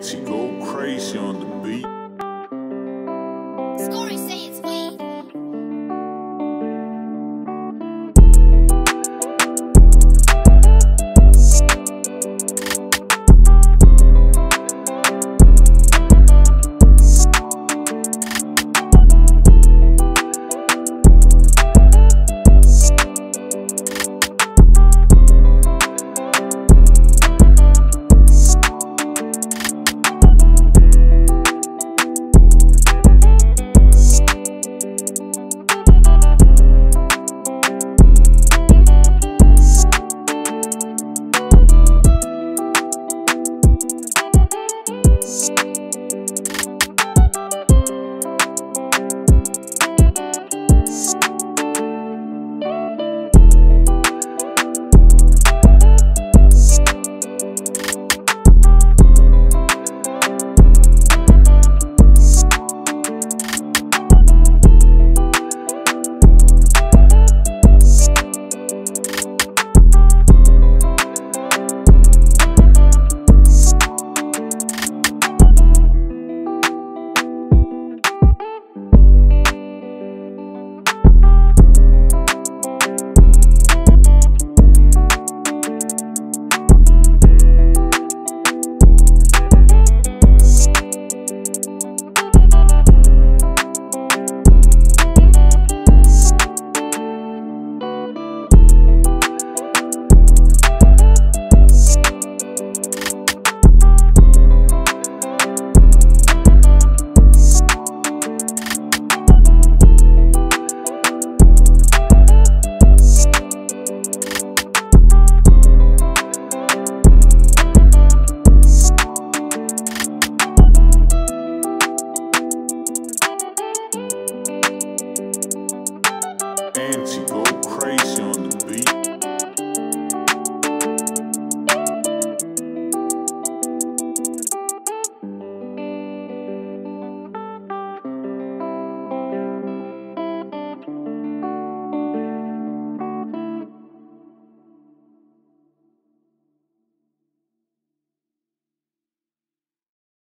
Gucci, go crazy on the beat.